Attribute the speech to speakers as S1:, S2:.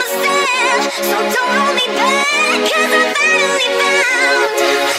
S1: myself, so don't hold me back, cause I'm finally found.